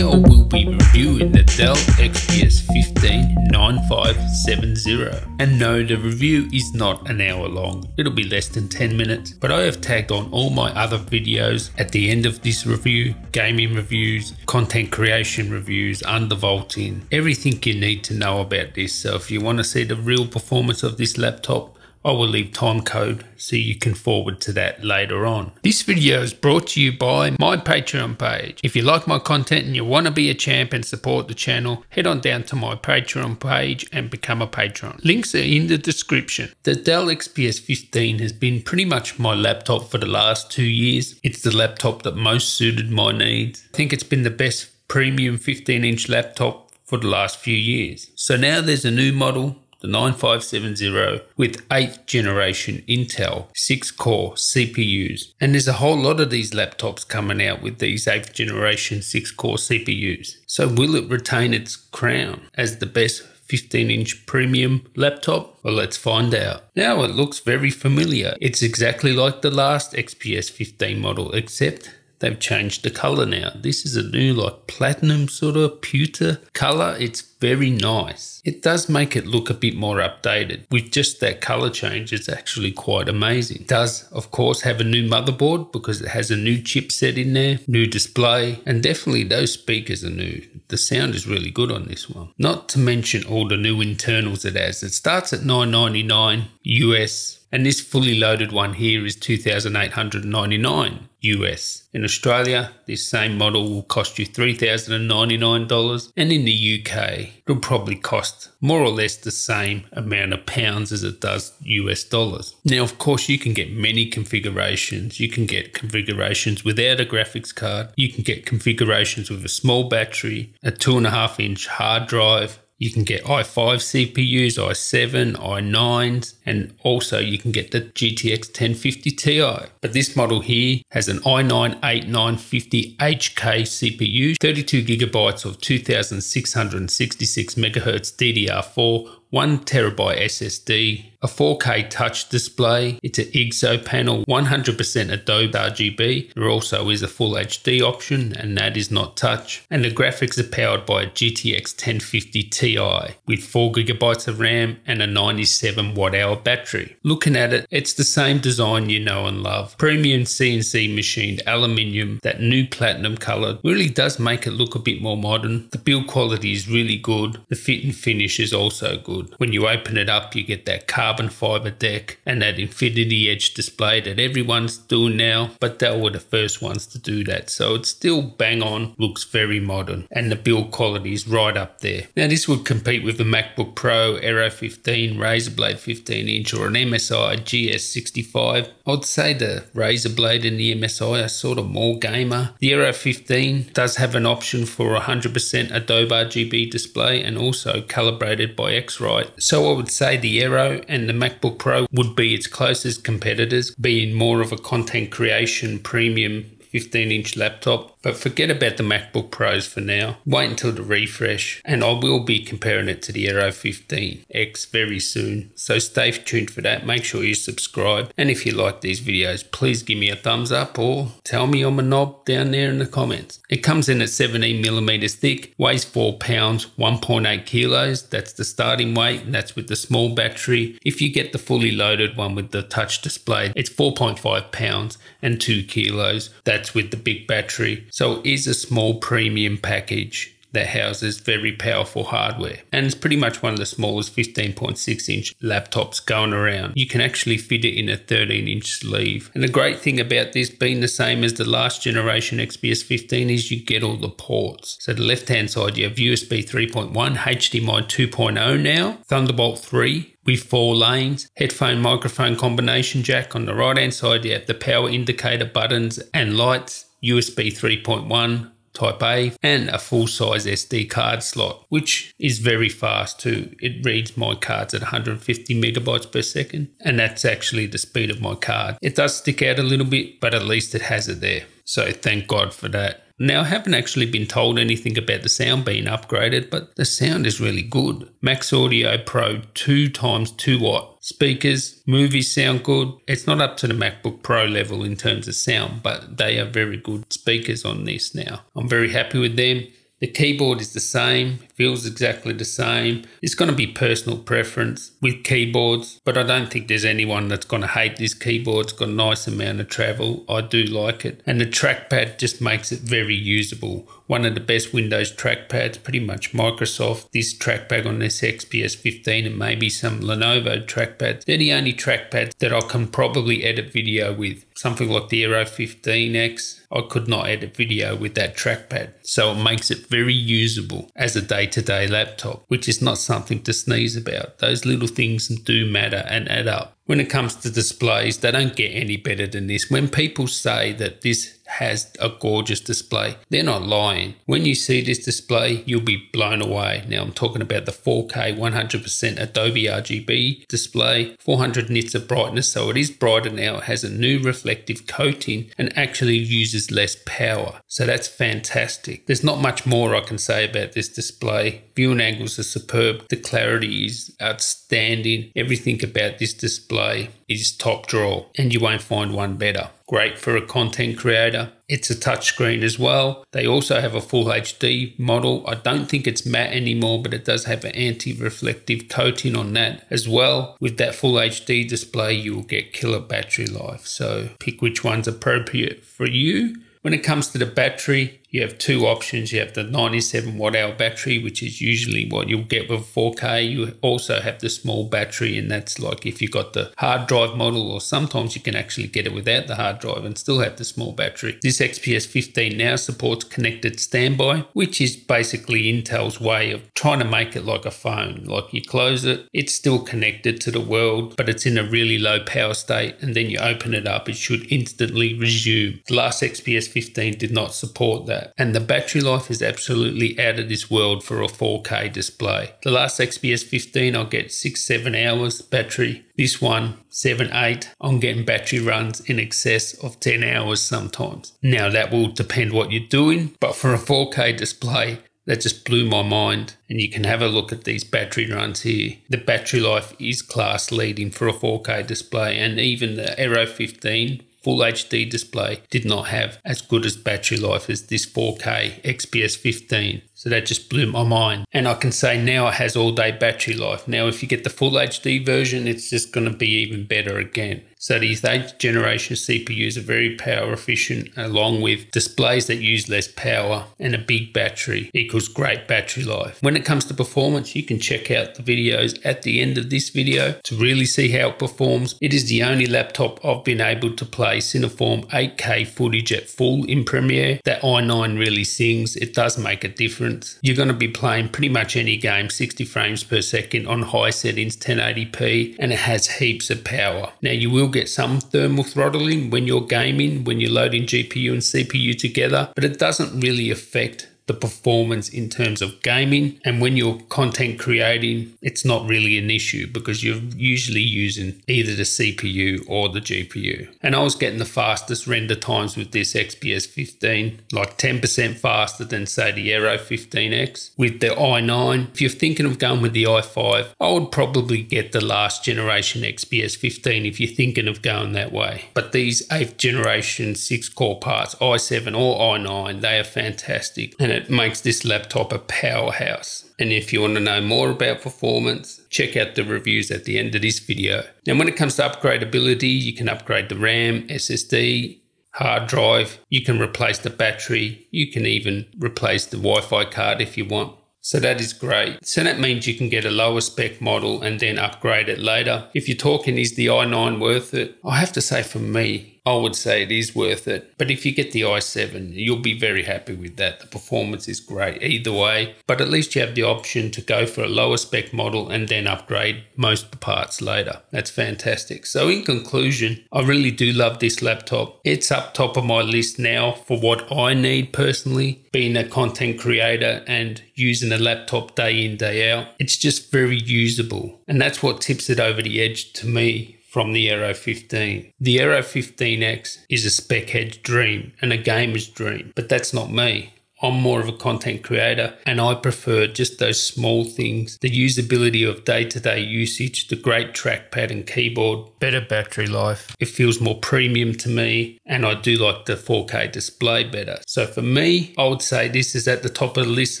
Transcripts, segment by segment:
I will be reviewing the Dell XPS 15 9570. And no, the review is not an hour long, it'll be less than 10 minutes, but I have tagged on all my other videos at the end of this review, gaming reviews, content creation reviews, undervolting, everything you need to know about this. So if you want to see the real performance of this laptop, I will leave time code so you can forward to that later on. This video is brought to you by my Patreon page. If you like my content and you want to be a champ and support the channel, head on down to my Patreon page and become a patron. Links are in the description. The Dell XPS 15 has been pretty much my laptop for the last two years. It's the laptop that most suited my needs. I think it's been the best premium 15 inch laptop for the last few years. So now there's a new model the 9570 with 8th generation Intel 6 core CPUs. And there's a whole lot of these laptops coming out with these 8th generation 6 core CPUs. So will it retain its crown as the best 15 inch premium laptop? Well, let's find out. Now it looks very familiar. It's exactly like the last XPS 15 model, except they've changed the color now. This is a new like platinum sort of pewter color. It's very nice. It does make it look a bit more updated. With just that color change, it's actually quite amazing. It does, of course, have a new motherboard because it has a new chipset in there, new display, and definitely those speakers are new. The sound is really good on this one. Not to mention all the new internals it has. It starts at 9.99 US and this fully loaded one here is 2899 US. In Australia, this same model will cost you $3,099 and in the UK, it'll probably cost more or less the same amount of pounds as it does US dollars. Now, of course, you can get many configurations. You can get configurations without a graphics card. You can get configurations with a small battery, a two and a half inch hard drive, you can get i5 CPUs, i7, i9s, and also you can get the GTX 1050 Ti. But this model here has an i9 8950 HK CPU, 32 gigabytes of 2666 megahertz DDR4 1 terabyte SSD, a 4K touch display, it's an IGZO panel, 100% Adobe RGB. There also is a full HD option and that is not touch. And the graphics are powered by a GTX 1050 Ti with 4GB of RAM and a 97 watt hour battery. Looking at it, it's the same design you know and love. Premium CNC machined aluminium, that new platinum color really does make it look a bit more modern. The build quality is really good. The fit and finish is also good. When you open it up, you get that carbon fiber deck and that infinity edge display that everyone's doing now, but they were the first ones to do that. So it's still bang on, looks very modern, and the build quality is right up there. Now, this would compete with the MacBook Pro, Aero 15, Razer Blade 15 inch, or an MSI GS65. I'd say the Razer Blade and the MSI are sort of more gamer. The Aero 15 does have an option for 100% Adobe RGB display and also calibrated by X-Rite. So I would say the Aero and the MacBook Pro would be its closest competitors, being more of a content creation premium 15 inch laptop but forget about the MacBook Pros for now. Wait until the refresh, and I will be comparing it to the Aero 15X very soon. So stay tuned for that. Make sure you subscribe. And if you like these videos, please give me a thumbs up or tell me I'm a knob down there in the comments. It comes in at 17 millimeters thick, weighs 4 pounds, 1.8 kilos. That's the starting weight, and that's with the small battery. If you get the fully loaded one with the touch display, it's 4.5 pounds and 2 kilos. That's with the big battery. So it is a small premium package that houses very powerful hardware. And it's pretty much one of the smallest 15.6 inch laptops going around. You can actually fit it in a 13 inch sleeve. And the great thing about this being the same as the last generation XPS 15 is you get all the ports. So the left hand side you have USB 3.1, HDMI 2.0 now, Thunderbolt 3, with four lanes, headphone microphone combination jack. On the right hand side, you have the power indicator buttons and lights. USB 3.1 Type A and a full size SD card slot, which is very fast too. It reads my cards at 150 megabytes per second, and that's actually the speed of my card. It does stick out a little bit, but at least it has it there. So thank God for that. Now, I haven't actually been told anything about the sound being upgraded, but the sound is really good. MaxxAudio Pro 2 times 2 watt speakers, movies sound good. It's not up to the MacBook Pro level in terms of sound, but they are very good speakers on this now. I'm very happy with them. The keyboard is the same, feels exactly the same. It's going to be personal preference with keyboards, but I don't think there's anyone that's going to hate this keyboard. It's got a nice amount of travel. I do like it. And the trackpad just makes it very usable. One of the best Windows trackpads, pretty much Microsoft. This trackpad on this XPS 15 and maybe some Lenovo trackpads. They're the only trackpads that I can probably edit video with. Something like the Aero 15X, I could not edit video with that trackpad. So it makes it very usable as a day to day laptop, which is not something to sneeze about. Those little things do matter and add up. When it comes to displays, they don't get any better than this. When people say that this has a gorgeous display. They're not lying. When you see this display, you'll be blown away. Now, I'm talking about the 4K 100% Adobe RGB display, 400 nits of brightness, so it is brighter now. It has a new reflective coating and actually uses less power. So that's fantastic. There's not much more I can say about this display. Viewing angles are superb. The clarity is outstanding. Everything about this display is top draw, and you won't find one better great for a content creator. It's a touchscreen as well. They also have a full HD model. I don't think it's matte anymore, but it does have an anti-reflective coating on that as well. With that full HD display, you will get killer battery life. So pick which one's appropriate for you. When it comes to the battery, you have two options. You have the 97 watt hour battery, which is usually what you'll get with 4K. You also have the small battery, and that's like if you've got the hard drive model, or sometimes you can actually get it without the hard drive and still have the small battery. This XPS 15 now supports connected standby, which is basically Intel's way of trying to make it like a phone. Like you close it, it's still connected to the world, but it's in a really low power state, and then you open it up, it should instantly resume. The last XPS 15 did not support that that. And the battery life is absolutely out of this world for a 4K display. The last XPS 15, I'll get 6 7 hours battery. This one, 7 8, I'm getting battery runs in excess of 10 hours sometimes. Now, that will depend what you're doing, but for a 4K display, that just blew my mind. And you can have a look at these battery runs here. The battery life is class leading for a 4K display, and even the Aero 15 Full HD display did not have as good as battery life as this 4K XPS 15. So that just blew my mind. And I can say now it has all day battery life. Now, if you get the full HD version, it's just going to be even better again. So these eighth generation CPUs are very power efficient, along with displays that use less power and a big battery equals great battery life. When it comes to performance, you can check out the videos at the end of this video to really see how it performs. It is the only laptop I've been able to play Cineform 8K footage at full in Premiere. That i9 really sings. It does make a difference You're going to be playing pretty much any game 60 frames per second on high settings 1080p and it has heaps of power. Now you will get some thermal throttling when you're gaming, when you're loading GPU and CPU together, but it doesn't really affect the performance in terms of gaming. And when you're content creating, it's not really an issue because you're usually using either the CPU or the GPU. And I was getting the fastest render times with this XPS 15, like 10% faster than, say, the Aero 15X. With the i9, if you're thinking of going with the i5, I would probably get the last generation XPS 15 if you're thinking of going that way. But these 8th generation 6 core parts, i7 or i9, they are fantastic. And it makes this laptop a powerhouse. And if you want to know more about performance, check out the reviews at the end of this video. Now, when it comes to upgradability, you can upgrade the RAM, SSD, hard drive, you can replace the battery, you can even replace the Wi Fi card if you want. So that is great. So that means you can get a lower spec model and then upgrade it later. If you're talking, is the i9 worth it? I have to say, for me, I would say it is worth it. But if you get the i7, you'll be very happy with that. The performance is great either way, but at least you have the option to go for a lower spec model and then upgrade most of the parts later. That's fantastic. So, in conclusion, I really do love this laptop. It's up top of my list now for what I need personally, being a content creator and using a laptop day in, day out. It's just very usable, and that's what tips it over the edge to me from the Aero 15. The Aero 15X is a spec head's dream and a gamer's dream, but that's not me. I'm more of a content creator and I prefer just those small things the usability of day to day usage, the great trackpad and keyboard, better battery life. It feels more premium to me and I do like the 4K display better. So for me, I would say this is at the top of the list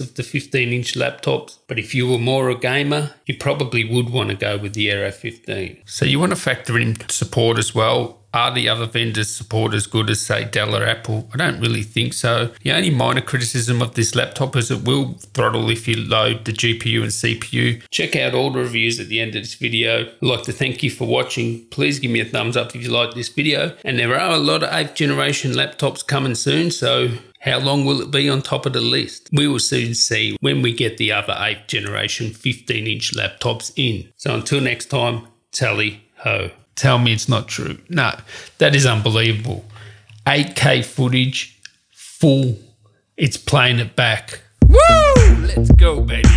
of the 15 inch laptops. But if you were more a gamer, you probably would want to go with the Aero 15. So you want to factor in support as well are the other vendors support as good as, say, Dell or Apple? I don't really think so. The only minor criticism of this laptop is it will throttle if you load the GPU and CPU. Check out all the reviews at the end of this video. I'd like to thank you for watching. Please give me a thumbs up if you like this video. And there are a lot of 8th generation laptops coming soon, so how long will it be on top of the list? We will soon see when we get the other 8th generation 15 inch laptops in. So until next time, tally ho tell me it's not true. No, that is unbelievable. 8K footage, full. It's playing it back. Woo! Let's go, baby.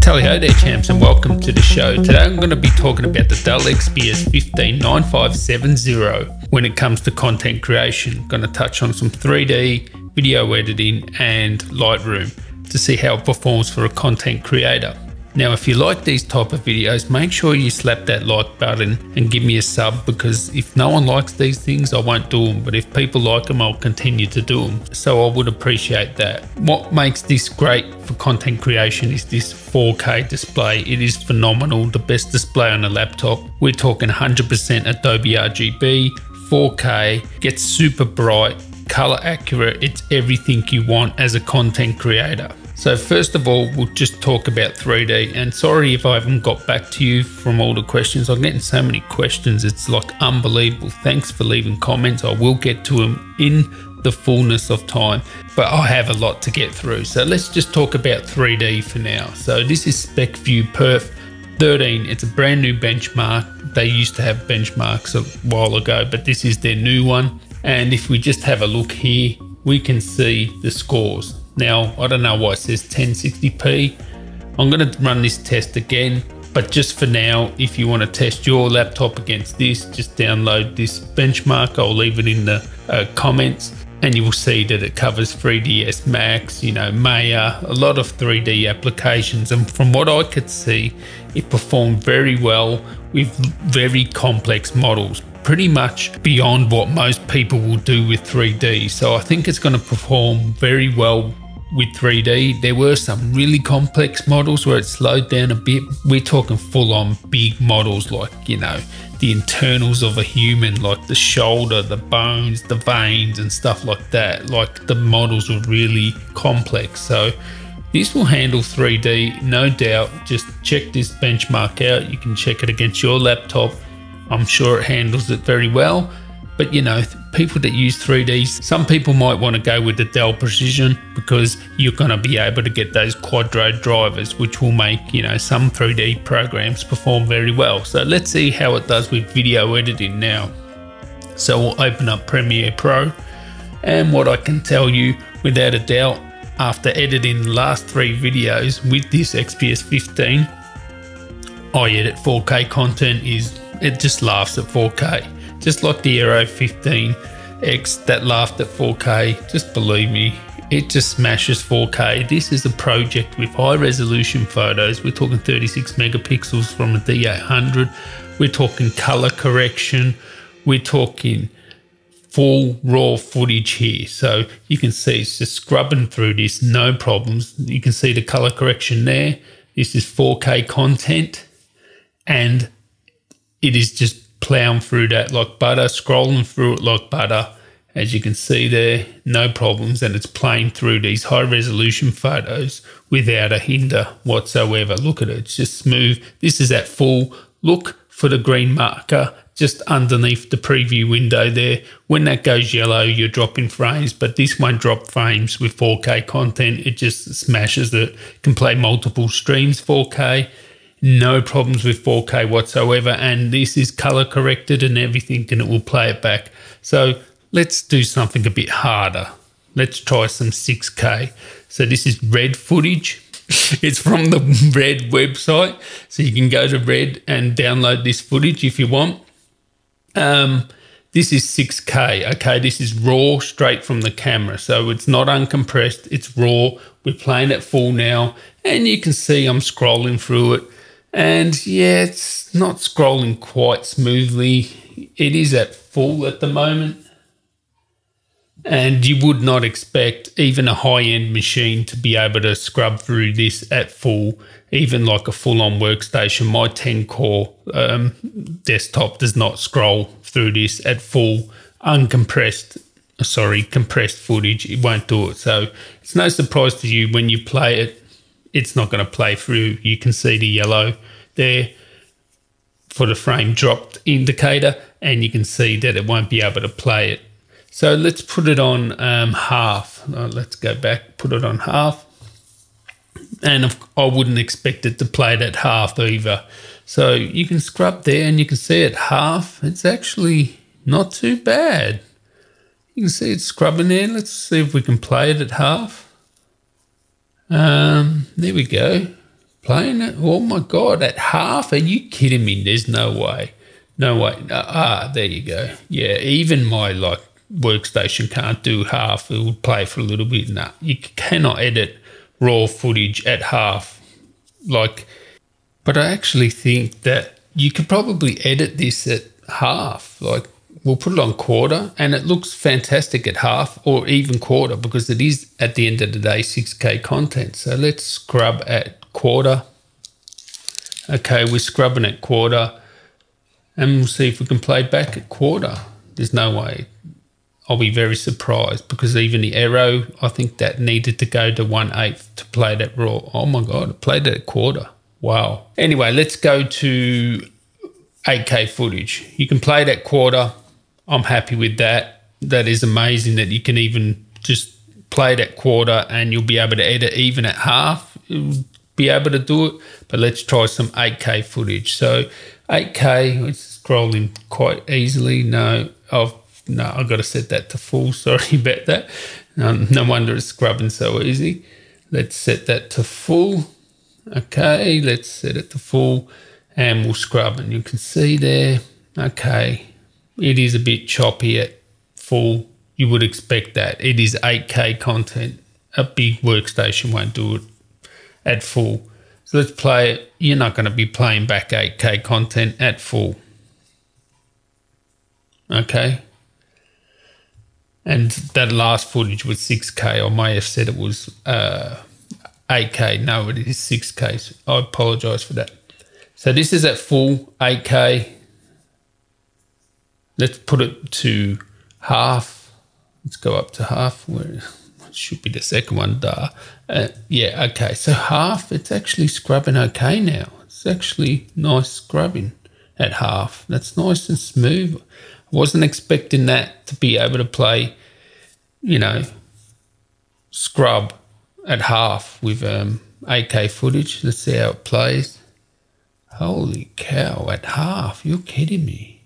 Tally ho there, champs, and welcome to the show. Today I'm going to be talking about the Dell XPS 159570 when it comes to content creation. I'm going to touch on some 3D, video editing, and Lightroom to see how it performs for a content creator. Now, if you like these type of videos, make sure you slap that like button and give me a sub because if no one likes these things, I won't do them. But if people like them, I'll continue to do them. So I would appreciate that. What makes this great for content creation is this 4K display. It is phenomenal, the best display on a laptop. We're talking 100% Adobe RGB, 4K, gets super bright, color accurate. It's everything you want as a content creator. So first of all, we'll just talk about 3D. And sorry if I haven't got back to you from all the questions. I'm getting so many questions. It's like unbelievable. Thanks for leaving comments. I will get to them in the fullness of time, but I have a lot to get through. So let's just talk about 3D for now. So this is SpecView Perf 13. It's a brand new benchmark. They used to have benchmarks a while ago, but this is their new one. And if we just have a look here, we can see the scores. Now, I don't know why it says 1060p. I'm going to run this test again, but just for now, if you want to test your laptop against this, just download this benchmark. I'll leave it in the uh, comments and you will see that it covers 3ds Max, you know, Maya, a lot of 3D applications. And from what I could see, it performed very well with very complex models, pretty much beyond what most people will do with 3D. So I think it's going to perform very well with 3D. There were some really complex models where it slowed down a bit. We're talking full on big models like, you know, the internals of a human, like the shoulder, the bones, the veins, and stuff like that. Like the models were really complex. So this will handle 3D, no doubt. Just check this benchmark out. You can check it against your laptop. I'm sure it handles it very well. But you know, people that use 3Ds, some people might want to go with the Dell Precision because you're going to be able to get those Quadro drivers, which will make, you know, some 3D programs perform very well. So let's see how it does with video editing now. So we'll open up Premiere Pro. And what I can tell you without a doubt, after editing the last three videos with this XPS 15, I edit 4K content is, it just laughs at 4K just like the Aero 15X that laughed at 4K. Just believe me, it just smashes 4K. This is a project with high resolution photos. We're talking 36 megapixels from a D800. We're talking color correction. We're talking full raw footage here. So you can see it's just scrubbing through this, no problems. You can see the color correction there. This is 4K content and it is just plowing through that like butter, scrolling through it like butter. As you can see there, no problems, and it's playing through these high resolution photos without a hinder whatsoever. Look at it, it's just smooth. This is at full. Look for the green marker just underneath the preview window there. When that goes yellow, you're dropping frames, but this won't drop frames with 4K content. It just smashes it. Can play multiple streams 4K no problems with 4K whatsoever. And this is color corrected and everything, and it will play it back. So let's do something a bit harder. Let's try some 6K. So this is red footage. it's from the red website. So you can go to red and download this footage if you want. Um, this is 6K. Okay, this is raw straight from the camera. So it's not uncompressed, it's raw. We're playing it full now, and you can see I'm scrolling through it. And yeah, it's not scrolling quite smoothly. It is at full at the moment. And you would not expect even a high end machine to be able to scrub through this at full, even like a full on workstation. My 10 core um, desktop does not scroll through this at full uncompressed, sorry, compressed footage. It won't do it. So it's no surprise to you when you play it, it's not going to play through. You can see the yellow there for the frame dropped indicator, and you can see that it won't be able to play it so let's put it on um, half. Uh, let's go back, put it on half. And I wouldn't expect it to play it at half either. So you can scrub there and you can see at half. It's actually not too bad. You can see it's scrubbing there. Let's see if we can play it at half. Um, there we go. Playing it. Oh my God, at half? Are you kidding me? There's no way. No way. Ah, there you go. Yeah, even my like workstation can't do half. It would play for a little bit. Nah, you cannot edit raw footage at half. Like, but I actually think that you could probably edit this at half. Like, we'll put it on quarter and it looks fantastic at half or even quarter because it is at the end of the day 6K content. So let's scrub at quarter. Okay, we're scrubbing at quarter and we'll see if we can play back at quarter. There's no way I'll be very surprised because even the Aero I think that needed to go to one eighth to play that raw. Oh my god, it played at quarter. Wow. Anyway, let's go to 8K footage. You can play that quarter. I'm happy with that. That is amazing that you can even just play that quarter and you'll be able to edit even at half. You'll be able to do it. But let's try some 8K footage. So 8K, it's scrolling quite easily. No, I've no, I've got to set that to full. Sorry about that. No wonder it's scrubbing so easy. Let's set that to full. Okay, let's set it to full and we'll scrub. And you can see there, okay, it is a bit choppy at full. You would expect that. It is 8K content. A big workstation won't do it at full. So let's play it. You're not going to be playing back 8K content at full. Okay, and that last footage was 6K. I may have said it was uh, 8K. No, it is 6K. I apologize for that. So this is at full 8K. Let's put it to half. Let's go up to half. Where should be the second one? Duh. Uh, yeah, okay. So half, it's actually scrubbing okay now. It's actually nice scrubbing at half. That's nice and smooth. I wasn't expecting that to be able to play, you know, scrub at half with um, 8K footage. Let's see how it plays. Holy cow, at half. You're kidding me.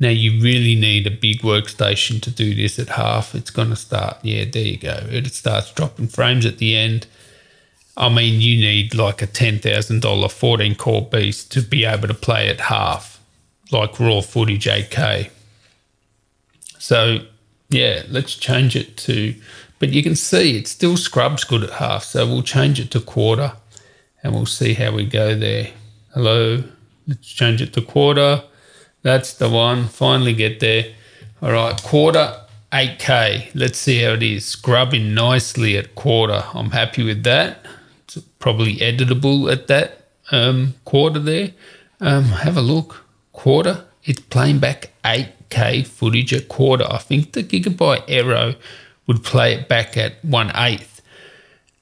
Now, you really need a big workstation to do this at half. It's going to start, yeah, there you go. It starts dropping frames at the end. I mean, you need like a $10,000 14 core beast to be able to play at half like raw footage 8K. So yeah, let's change it to, but you can see it still scrubs good at half. So we'll change it to quarter and we'll see how we go there. Hello, let's change it to quarter. That's the one, finally get there. All right, quarter 8K. Let's see how it is. Scrubbing nicely at quarter. I'm happy with that. It's probably editable at that um, quarter there. Um, have a look quarter, it's playing back 8K footage at quarter. I think the Gigabyte Aero would play it back at 1 8th.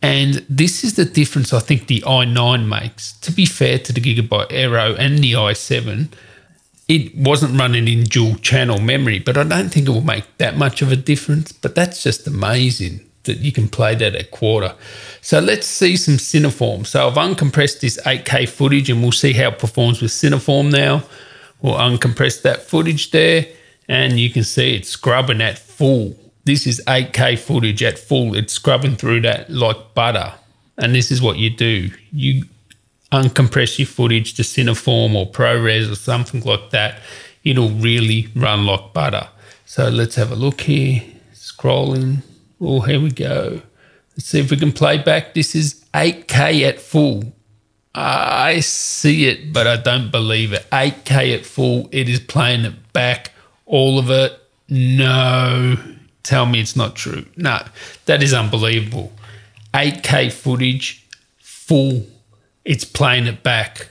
And this is the difference I think the i9 makes. To be fair to the Gigabyte Aero and the i7, it wasn't running in dual channel memory, but I don't think it will make that much of a difference. But that's just amazing that you can play that at quarter. So let's see some Cineform. So I've uncompressed this 8K footage and we'll see how it performs with Cineform now. We'll uncompress that footage there and you can see it's scrubbing at full. This is 8K footage at full. It's scrubbing through that like butter. And this is what you do. You uncompress your footage to Cineform or ProRes or something like that. it'll really run like butter. So let's have a look here. Scrolling. Oh, here we go. Let's see if we can play back. This is 8K at full. I see it, but I don't believe it. 8K at full. It is playing it back. All of it. No. Tell me it's not true. No, that is unbelievable. 8K footage, full. It's playing it back.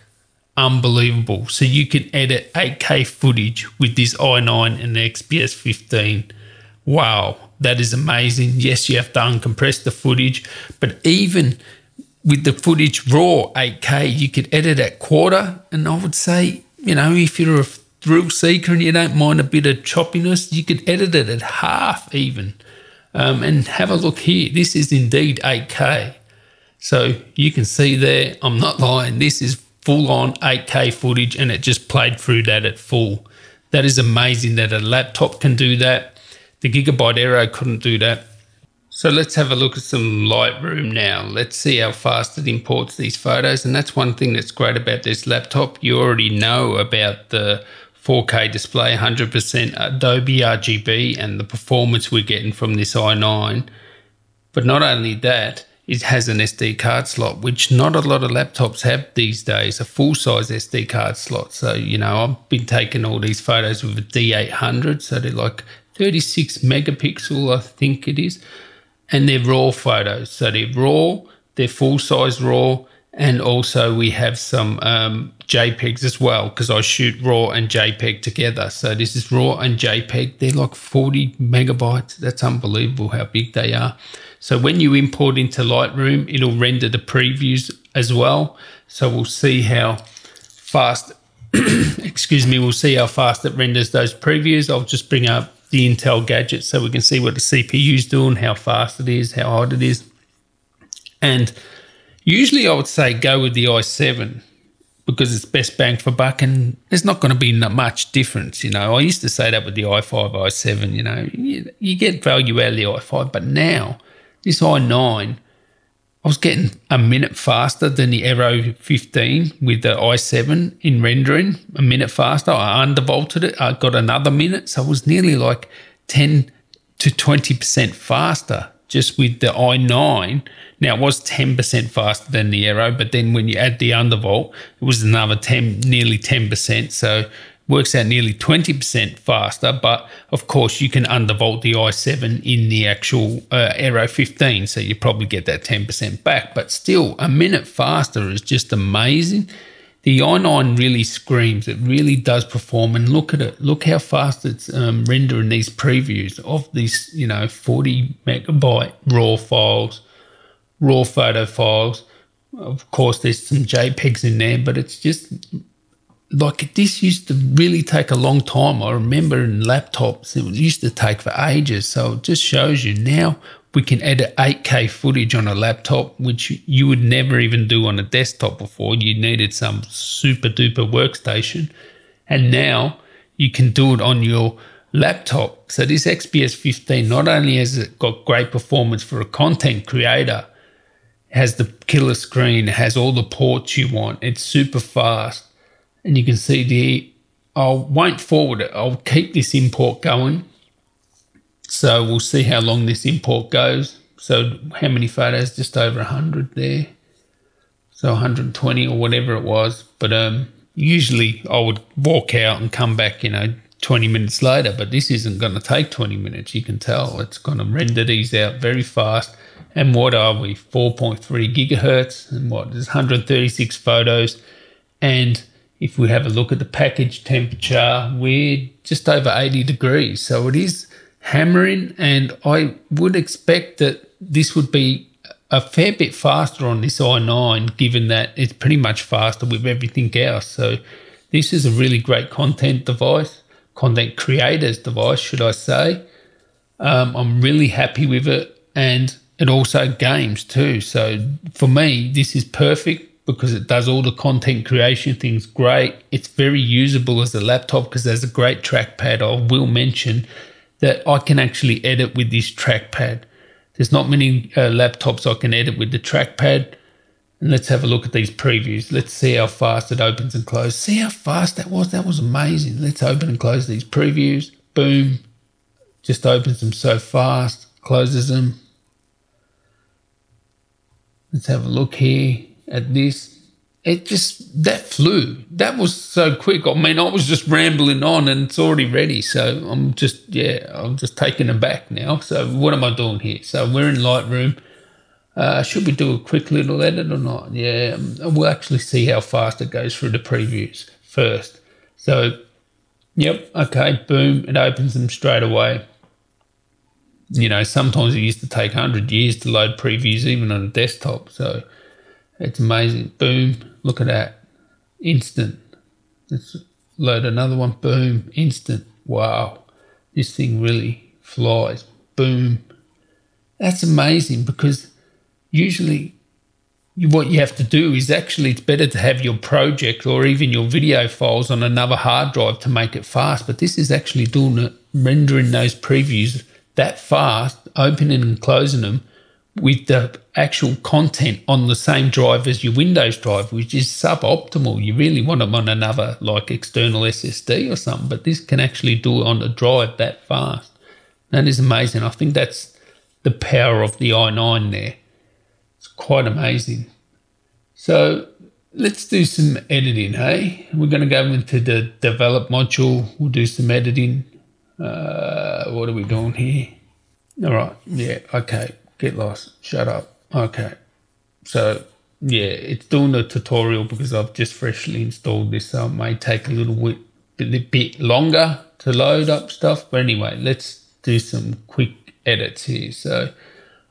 Unbelievable. So you can edit 8K footage with this i9 and the XPS 15. Wow, that is amazing. Yes, you have to uncompress the footage, but even with the footage raw 8K, you could edit at quarter. And I would say, you know, if you're a thrill seeker and you don't mind a bit of choppiness, you could edit it at half even. Um, and have a look here. This is indeed 8K. So you can see there, I'm not lying, this is full on 8K footage and it just played through that at full. That is amazing that a laptop can do that. The Gigabyte Aero couldn't do that. So let's have a look at some Lightroom now. Let's see how fast it imports these photos. And that's one thing that's great about this laptop. You already know about the 4K display, 100% Adobe RGB, and the performance we're getting from this i9. But not only that, it has an SD card slot, which not a lot of laptops have these days, a full size SD card slot. So, you know, I've been taking all these photos with a D800, so they're like 36 megapixel, I think it is and they're raw photos. So they're raw, they're full size raw, and also we have some um, JPEGs as well because I shoot RAW and JPEG together. So this is RAW and JPEG. They're like 40 megabytes. That's unbelievable how big they are. So when you import into Lightroom, it'll render the previews as well. So we'll see how fast, excuse me, we'll see how fast it renders those previews. I'll just bring up the Intel gadget so we can see what the CPU is doing, how fast it is, how hot it is. And usually I would say go with the i7 because it's best bang for buck and there's not going to be much difference, you know. I used to say that with the i5, i7, you know, you, you get value out of the i5, but now this i9 I was getting a minute faster than the Aero 15 with the i7 in rendering, a minute faster. I undervolted it. I got another minute. So it was nearly like 10 to 20% faster just with the i9. Now it was 10% faster than the Aero, but then when you add the undervolt, it was another 10, nearly 10%. So works out nearly 20% faster. But of course, you can undervolt the i7 in the actual uh, Aero 15, so you probably get that 10% back. But still, a minute faster is just amazing. The i9 really screams. It really does perform. And look at it. Look how fast it's um, rendering these previews of these, you know, 40 megabyte raw files, raw photo files. Of course, there's some JPEGs in there, but it's just like this used to really take a long time. I remember in laptops, it used to take for ages. So it just shows you now we can edit 8K footage on a laptop, which you would never even do on a desktop before. You needed some super duper workstation. And now you can do it on your laptop. So this XPS 15 not only has it got great performance for a content creator, has the killer screen, has all the ports you want, it's super fast and you can see the I won't forward it. I'll keep this import going. So we'll see how long this import goes. So how many photos? Just over 100 there. So 120 or whatever it was. But um, usually I would walk out and come back, you know, 20 minutes later. But this isn't going to take 20 minutes. You can tell it's going to render these out very fast. And what are we? 4.3 gigahertz. And what? There's 136 photos. And if we have a look at the package temperature, we're just over 80 degrees. So it is hammering, and I would expect that this would be a fair bit faster on this i9, given that it's pretty much faster with everything else. So this is a really great content device, content creators device, should I say. Um, I'm really happy with it, and it also games too. So for me, this is perfect because it does all the content creation things great. It's very usable as a laptop because there's a great trackpad. I will mention that I can actually edit with this trackpad. There's not many uh, laptops I can edit with the trackpad. And let's have a look at these previews. Let's see how fast it opens and closes. See how fast that was? That was amazing. Let's open and close these previews. Boom. Just opens them so fast, closes them. Let's have a look here at this it just that flew. That was so quick. I mean, I was just rambling on, and it's already ready. So I'm just yeah, I'm just taking it back now. So what am I doing here? So we're in Lightroom. Uh, should we do a quick little edit or not? Yeah, um, we'll actually see how fast it goes through the previews first. So, yep, okay, boom, it opens them straight away. You know, sometimes it used to take 100 years to load previews even on a desktop. So it's amazing. Boom, Look at that. Instant. Let's load another one. Boom. Instant. Wow. This thing really flies. Boom. That's amazing because usually what you have to do is actually it's better to have your project or even your video files on another hard drive to make it fast. But this is actually doing it, rendering those previews that fast, opening and closing them with the actual content on the same drive as your Windows drive, which is suboptimal. You really want them on another like external SSD or something, but this can actually do it on the drive that fast. That is amazing. I think that's the power of the i9 there. It's quite amazing. So let's do some editing, hey? We're going to go into the develop module. We'll do some editing. Uh, what are we doing here? All right. Yeah. Okay. Get lost. Shut up. Okay. So yeah, it's doing a tutorial because I've just freshly installed this, so it may take a little bit, bit longer to load up stuff. But anyway, let's do some quick edits here. So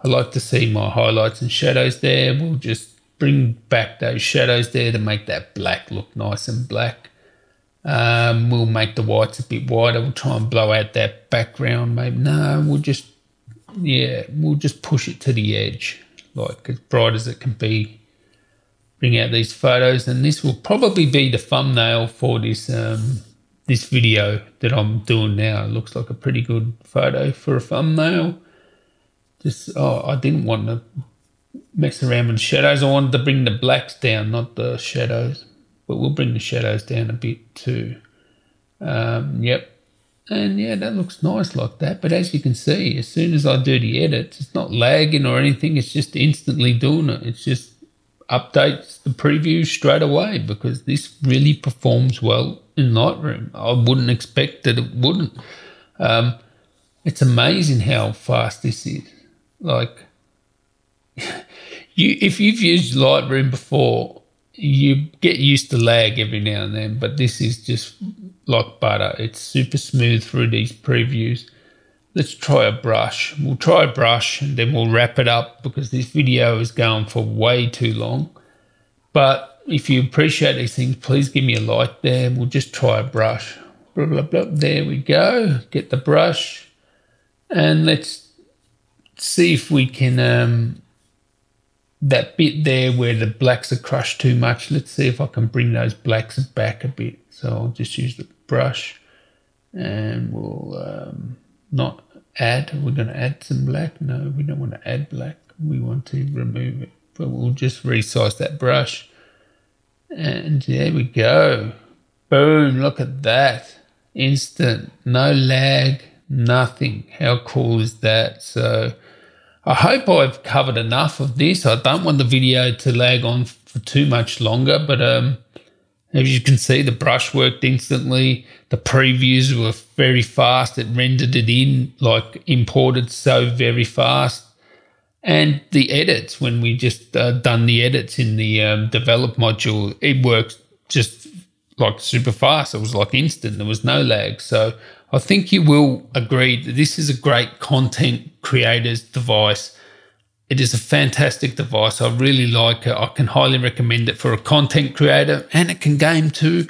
I like to see my highlights and shadows there. We'll just bring back those shadows there to make that black look nice and black. Um, we'll make the whites a bit wider. We'll try and blow out that background. Maybe no, we'll just yeah, we'll just push it to the edge, like as bright as it can be. Bring out these photos, and this will probably be the thumbnail for this um, this video that I'm doing now. It looks like a pretty good photo for a thumbnail. Just oh, I didn't want to mess around with shadows. I wanted to bring the blacks down, not the shadows. But we'll bring the shadows down a bit too. Um, yep, and yeah, that looks nice like that. But as you can see, as soon as I do the edit, it's not lagging or anything. It's just instantly doing it. It's just updates the preview straight away because this really performs well in Lightroom. I wouldn't expect that it wouldn't. Um, it's amazing how fast this is. Like, you if you've used Lightroom before, you get used to lag every now and then, but this is just like butter. It's super smooth through these previews. Let's try a brush. We'll try a brush and then we'll wrap it up because this video is going for way too long. But if you appreciate these things, please give me a like there. We'll just try a brush. Blah, blah, blah. There we go. Get the brush. And let's see if we can um, that bit there where the blacks are crushed too much. Let's see if I can bring those blacks back a bit. So I'll just use the brush and we'll um, not add. We're going to add some black. No, we don't want to add black. We want to remove it. But we'll just resize that brush. And there we go. Boom, look at that. Instant, no lag, nothing. How cool is that? So I hope I've covered enough of this. I don't want the video to lag on for too much longer, but um, as you can see, the brush worked instantly. The previews were very fast. It rendered it in, like imported so very fast. And the edits, when we just uh, done the edits in the um, develop module, it worked just like super fast. It was like instant. There was no lag. So I think you will agree that this is a great content creator's device. It is a fantastic device. I really like it. I can highly recommend it for a content creator and it can game too.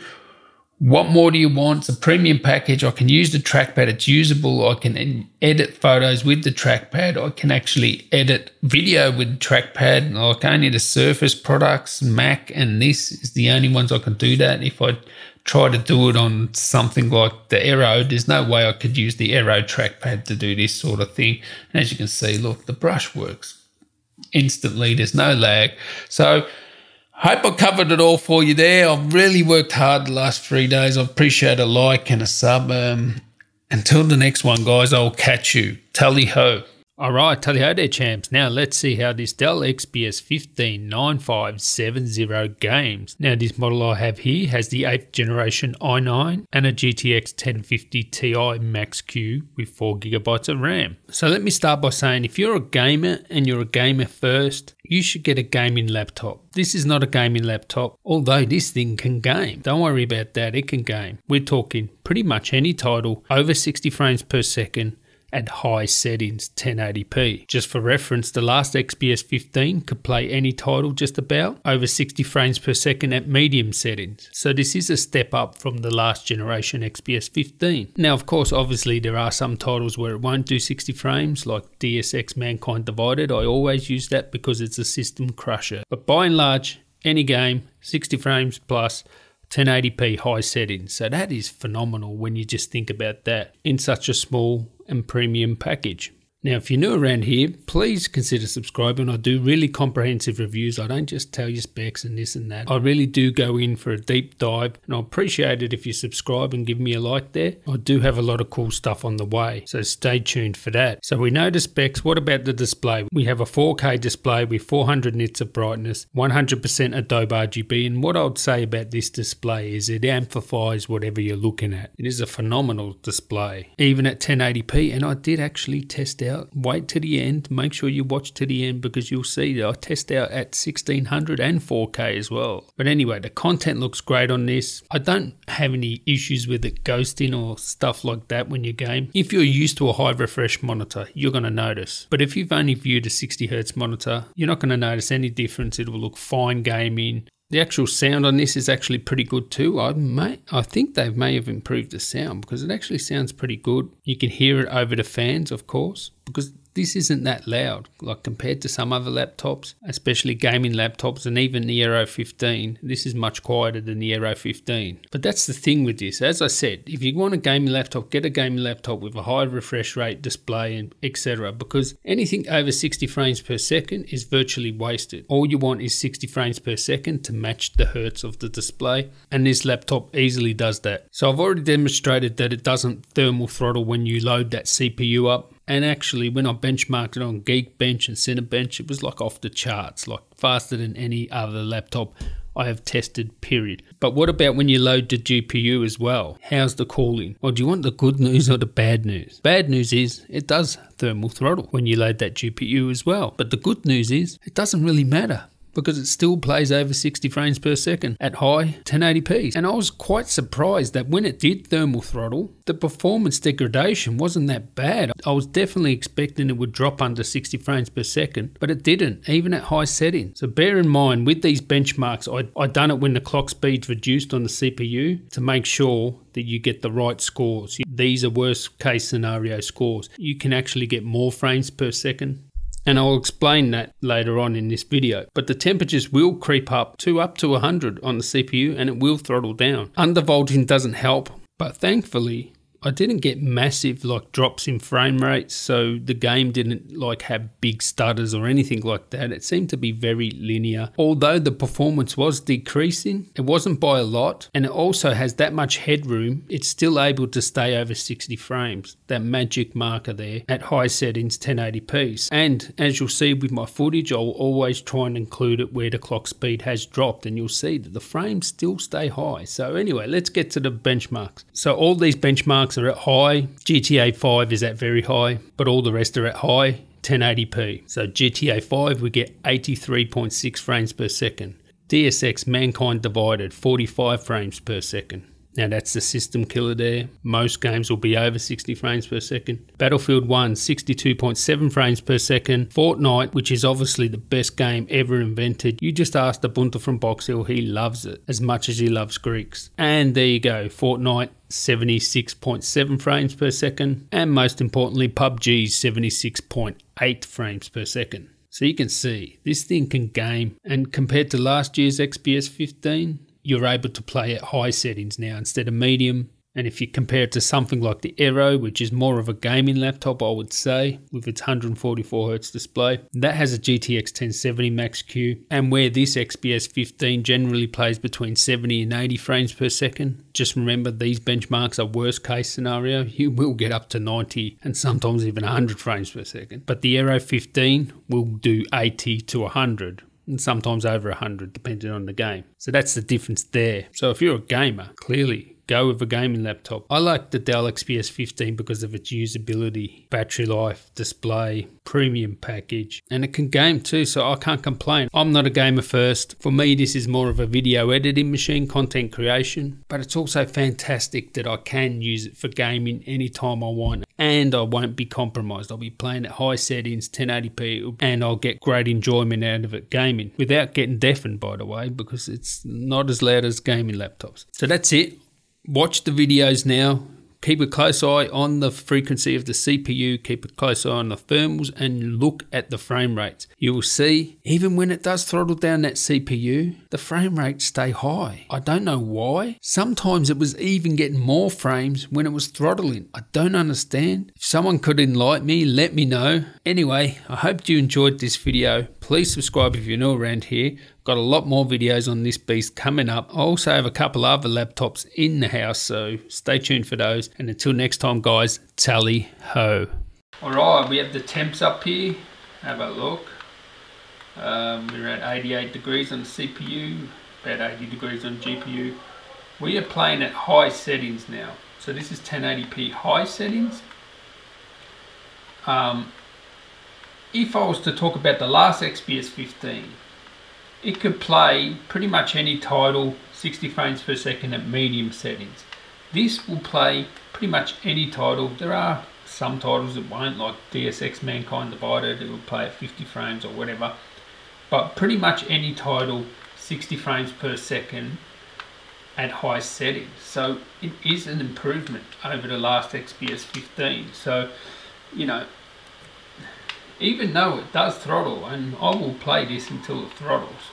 What more do you want? It's a premium package. I can use the trackpad. It's usable. I can edit photos with the trackpad. I can actually edit video with trackpad. Like only the Surface products, Mac, and this is the only ones I can do that. If I try to do it on something like the Aero, there's no way I could use the Aero trackpad to do this sort of thing. And as you can see, look, the brush works instantly. There's no lag. So Hope I covered it all for you there. I've really worked hard the last three days. I appreciate a like and a sub. Um, until the next one, guys, I'll catch you. Tally ho. Alright, tally there champs. Now let's see how this Dell XPS 159570 games. Now this model I have here has the 8th generation i9 and a GTX 1050 Ti Max Q with 4GB of RAM. So let me start by saying if you're a gamer and you're a gamer first, you should get a gaming laptop. This is not a gaming laptop, although this thing can game. Don't worry about that, it can game. We're talking pretty much any title over 60 frames per second at high settings 1080p. Just for reference, the last XPS 15 could play any title just about over 60 frames per second at medium settings. So this is a step up from the last generation XPS 15. Now of course obviously there are some titles where it won't do 60 frames like Deus Ex Mankind Divided. I always use that because it's a system crusher. But by and large, any game 60 frames plus 1080p high settings. So that is phenomenal when you just think about that in such a small and premium package. Now, if you're new around here, please consider subscribing. I do really comprehensive reviews. I don't just tell you specs and this and that. I really do go in for a deep dive, and I appreciate it if you subscribe and give me a like there. I do have a lot of cool stuff on the way, so stay tuned for that. So we know the specs. What about the display? We have a 4K display with 400 nits of brightness, 100% Adobe RGB, and what I would say about this display is it amplifies whatever you're looking at. It is a phenomenal display, even at 1080p, and I did actually test out out, wait to the end. Make sure you watch to the end because you'll see that I test out at 1600 and 4K as well. But anyway, the content looks great on this. I don't have any issues with it ghosting or stuff like that when you game. If you're used to a high refresh monitor, you're going to notice. But if you've only viewed a 60 Hz monitor, you're not going to notice any difference. It will look fine gaming. The actual sound on this is actually pretty good too. I may, I think they may have improved the sound because it actually sounds pretty good. You can hear it over the fans, of course, because this isn't that loud like compared to some other laptops especially gaming laptops and even the Aero 15 this is much quieter than the Aero 15 but that's the thing with this. As I said if you want a gaming laptop get a gaming laptop with a high refresh rate display and etc because anything over 60 frames per second is virtually wasted. All you want is 60 frames per second to match the hertz of the display and this laptop easily does that. So I've already demonstrated that it doesn't thermal throttle when you load that CPU up and actually, when I benchmarked it on Geekbench and Cinebench, it was like off the charts, like faster than any other laptop I have tested, period. But what about when you load the GPU as well? How's the cooling? Well, do you want the good news or the bad news? Bad news is it does thermal throttle when you load that GPU as well. But the good news is it doesn't really matter because it still plays over 60 frames per second at high 1080p. And I was quite surprised that when it did thermal throttle, the performance degradation wasn't that bad. I was definitely expecting it would drop under 60 frames per second, but it didn't, even at high settings. So bear in mind with these benchmarks, I, I done it when the clock speed's reduced on the CPU to make sure that you get the right scores. These are worst case scenario scores. You can actually get more frames per second and I'll explain that later on in this video. But the temperatures will creep up to up to 100 on the CPU and it will throttle down. Undervolting doesn't help, but thankfully I didn't get massive like drops in frame rates, so the game didn't like have big stutters or anything like that. It seemed to be very linear. Although the performance was decreasing, it wasn't by a lot, and it also has that much headroom, it's still able to stay over 60 frames. That magic marker there at high settings 1080p. And as you'll see with my footage, I'll always try and include it where the clock speed has dropped, and you'll see that the frames still stay high. So anyway, let's get to the benchmarks. So all these benchmarks are at high, GTA 5 is at very high, but all the rest are at high 1080p. So GTA 5 we get 83.6 frames per second. Deus Ex Mankind Divided 45 frames per second. Now that's the system killer there. Most games will be over 60 frames per second. Battlefield 1, 62.7 frames per second. Fortnite, which is obviously the best game ever invented. You just asked Bunter from Box Hill, he loves it as much as he loves Greeks. And there you go, Fortnite 76.7 frames per second. And most importantly, PUBG 76.8 frames per second. So you can see this thing can game, and compared to last year's XPS 15, you're able to play at high settings now instead of medium And if you compare it to something like the Aero, which is more of a gaming laptop, I would say, with its 144Hz display, that has a GTX 1070 Max Q. And where this XPS 15 generally plays between 70 and 80 frames per second, just remember these benchmarks are worst case scenario. You will get up to 90 and sometimes even 100 frames per second. But the Aero 15 will do 80 to 100 and sometimes over 100 depending on the game. So that's the difference there. So if you're a gamer, clearly go with a gaming laptop. I like the Dell XPS 15 because of its usability, battery life, display, premium package, and it can game too, so I can't complain. I'm not a gamer first. For me, this is more of a video editing machine, content creation, but it's also fantastic that I can use it for gaming anytime I want and I won't be compromised. I'll be playing at high settings, 1080p, and I'll get great enjoyment out of it gaming without getting deafened, by the way, because it's not as loud as gaming laptops. So that's it watch the videos now. Keep a close eye on the frequency of the CPU, keep a close eye on the thermals, and look at the frame rates. You will see, even when it does throttle down that CPU, the frame rates stay high. I don't know why. Sometimes it was even getting more frames when it was throttling. I don't understand. If someone could enlighten me, let me know. Anyway, I hope you enjoyed this video. Please subscribe if you're new around here. Got a lot more videos on this beast coming up. I also have a couple other laptops in the house, so stay tuned for those. And until next time, guys, tally ho. Alright, we have the temps up here. Have a look. Um, we're at 88 degrees on the CPU, about 80 degrees on GPU. We are playing at high settings now. So this is 1080p high settings. Um, if I was to talk about the last XPS 15, it could play pretty much any title 60 frames per second at medium settings. This will play pretty much any title. There are some titles that won't, like Deus Ex Mankind Divided, it will play at 50 frames or whatever. But pretty much any title 60 frames per second at high settings. So it is an improvement over the last XPS 15. So, you know, even though it does throttle, and I will play this until it throttles,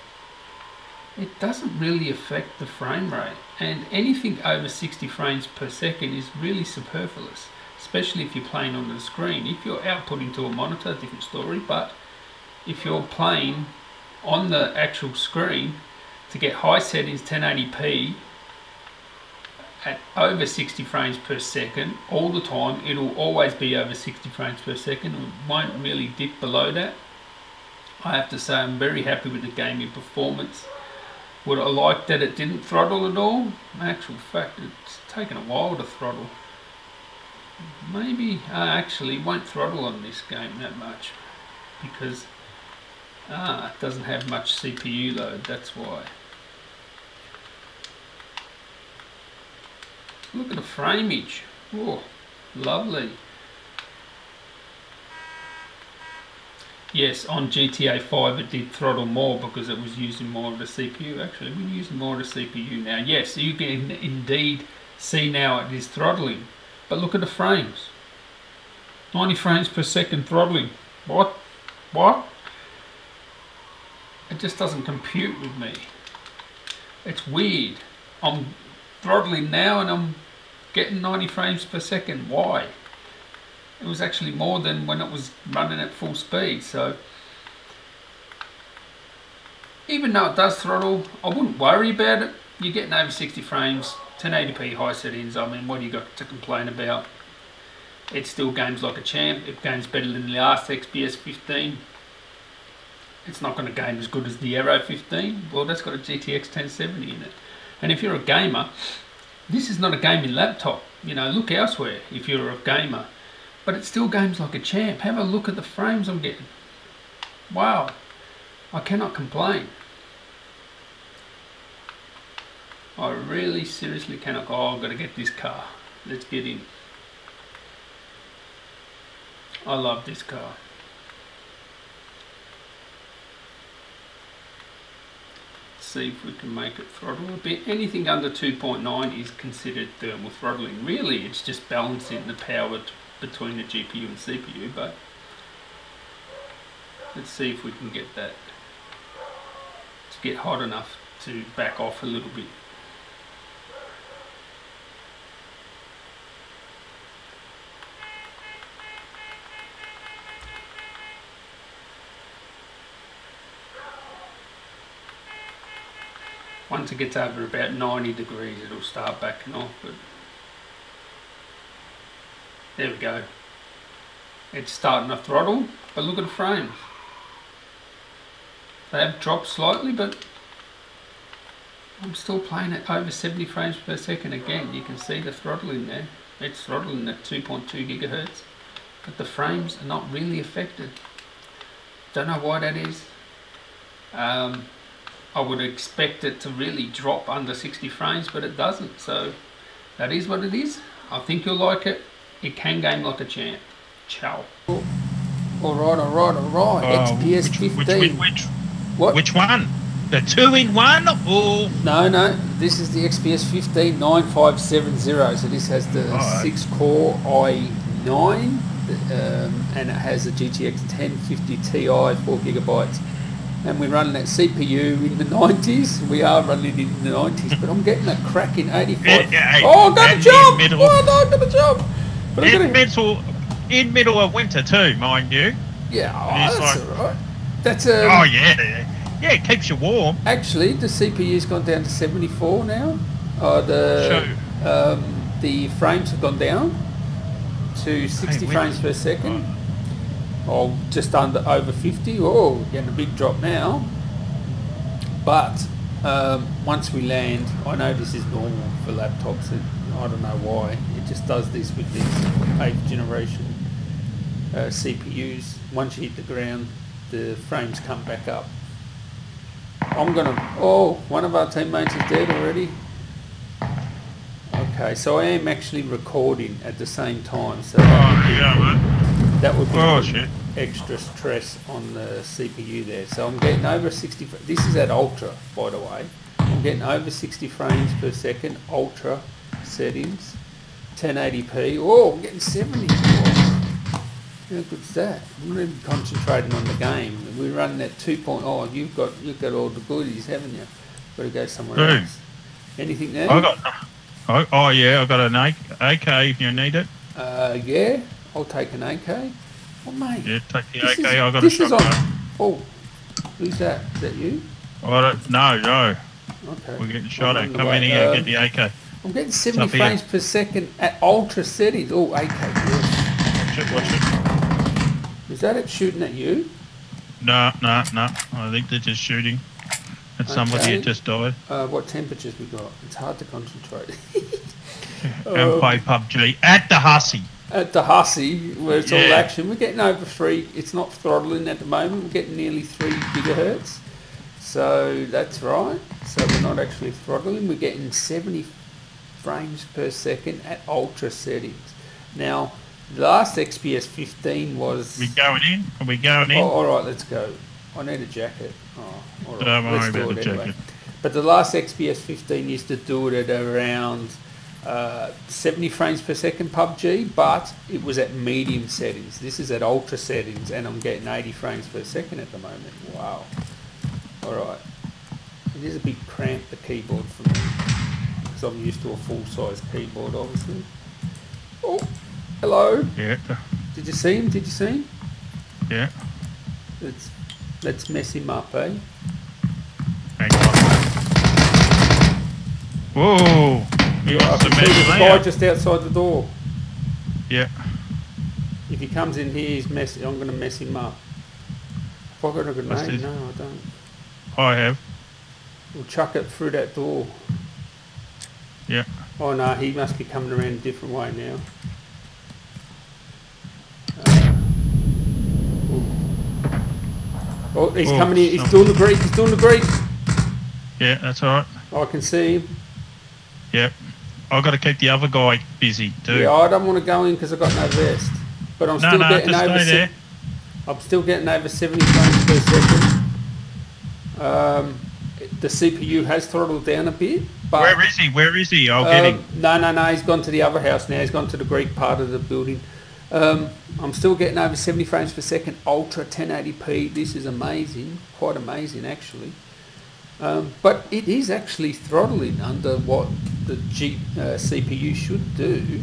it doesn't really affect the frame rate. And anything over 60 frames per second is really superfluous especially if you're playing on the screen. If you're outputting to a monitor different story but if you're playing on the actual screen to get high settings 1080p at over 60 frames per second all the time it'll always be over 60 frames per second it won't really dip below that I have to say I'm very happy with the gaming performance would I like that it didn't throttle at all? In actual fact, it's taken a while to throttle. Maybe uh, actually won't throttle on this game that much because ah, it doesn't have much CPU load, that's why. Look at the frameage. Oh, lovely. Yes, on GTA 5 it did throttle more because it was using more of the CPU. Actually, we're using more of the CPU now. Yes, you can indeed see now it is throttling. But look at the frames. 90 frames per second throttling. What? What? It just doesn't compute with me. It's weird. I'm throttling now and I'm getting 90 frames per second. Why? it was actually more than when it was running at full speed so even though it does throttle I wouldn't worry about it. You're getting over 60 frames 1080p high settings. I mean what do you got to complain about? It still games like a champ. It games better than the last XPS 15 it's not going to game as good as the Aero 15 well that's got a GTX 1070 in it. And if you're a gamer this is not a gaming laptop you know look elsewhere if you're a gamer but it still games like a champ. Have a look at the frames I'm getting. Wow. I cannot complain. I really seriously cannot. Oh, I've got to get this car. Let's get in. I love this car. See if we can make it throttle a bit. Anything under 2.9 is considered thermal throttling. Really, it's just balancing the power between the GPU and CPU, but let's see if we can get that to get hot enough to back off a little bit. Once it gets over about 90 degrees it'll start backing off but there we go. It's starting to throttle but look at the frames they have dropped slightly but I'm still playing at over 70 frames per second. Again you can see the throttling there. It's throttling at 2.2 gigahertz but the frames are not really affected. Don't know why that is. Um, I would expect it to really drop under 60 frames but it doesn't so that is what it is I think you'll like it it can game like a champ ciao alright alright alright Oh, XPS which, 15 Which, which, which, what which one? The two in one? Or No, no. This is the XPS 15 9570. So this has the Alright. 6 core i9 um, and it has a GTX 1050 Ti 4 gigabytes. And we're running that CPU in the 90s. We are running it in the 90s, but I'm getting a cracking 85. Yeah, yeah, oh, I got a job! middle- Oh, no, I got a job! But in a, middle, in middle of winter too, mind you. yeah, oh, that's like- alright. That's um, oh yeah, yeah, it keeps you warm. Actually, the CPU's gone down to 74 now. Uh, the um, the frames have gone down to 60 Hey, frames per second. Or just under over 50. Oh, getting a big drop now. But um, once we land, I know this is normal for laptops. It, I don't know why. It just does this with these 8th generation uh, CPUs. Once you hit the ground, the frames come back up. I'm gonna. Oh, one of our teammates is dead already. Okay, so I am actually recording at the same time, so Oh yeah. That would be Oh extra stress on the CPU there. So I'm getting over 60. This is at ultra, by the way. I'm getting over 60 frames per second, ultra settings, 1080p. Oh, I'm getting 70. Oh, how good's that? I'm even concentrating on the game. We're running at 2.0. you've got you've got all the goodies, haven't you? Got to go somewhere Dude. else. Anything there? I got. Oh, oh yeah, I've got an AK AK if you need it. Uh, yeah, I'll take an AK. Oh, mate. Yeah, take the AK. is- I got a this is on- shotgun. Oh, who's that? Is that you? I don't, no, no, Okay. we're getting shot at. Come in here, Um, get the AK. I'm getting 70 up frames per second at ultra settings. Oh, AK. yes. Watch it, watch it. Is that it shooting at you? No, no, no. I think they're just shooting at somebody Okay. that just died. Uh, what temperatures we got? It's hard to concentrate. and Uh, play PUBG at the Hussy. At the Hussy, where it's all action, we're getting over three. It's not throttling at the moment. We're getting nearly three gigahertz. So that's right. So we're not actually throttling. We're getting 70 frames per second at ultra settings. Now, the last XPS 15 was. Are We going in? Are we going in? Oh, all right, let's go. I need a jacket. Oh, all right. Don't worry let's do about it the anyway. jacket. But the last XPS 15 used to do it at around uh, 70 frames per second PUBG, but it was at medium settings. This is at ultra settings, and I'm getting 80 frames per second at the moment. Wow. All right. It is a bit cramped, the keyboard for me, because I'm used to a full-size keyboard, obviously. Oh, hello. Yeah, Did you see him? Did you see him? yeah. Let's let's mess him up, eh? Hang on. Whoa! He I wants can see there's guy just outside the door. Yeah. If he comes in here, he's mess. I'm going to mess him up. Have I got a grenade? No, I don't. I have. We'll chuck it through that door. Yeah. Oh no, he must be coming around a different way now. Uh, oh, he's Oh, coming in. He's doing the Greek. He's doing the Greek. Yeah, that's all right. I can see him. Yep. I've got to keep the other guy busy too. Yeah, I don't want to go in because I've got no vest. But I'm no, still no, getting just over. there. I'm still getting over 70 frames per second. Um, the CPU has throttled down a bit, but Where is he? Where is he? I'll get um, him. no, no, no. He's gone to the other house now. He's gone to the Greek part of the building. Um, I'm still getting over 70 frames per second, ultra 1080p. This is amazing, quite amazing actually. Um, but it is actually throttling under what the G, uh, CPU should do.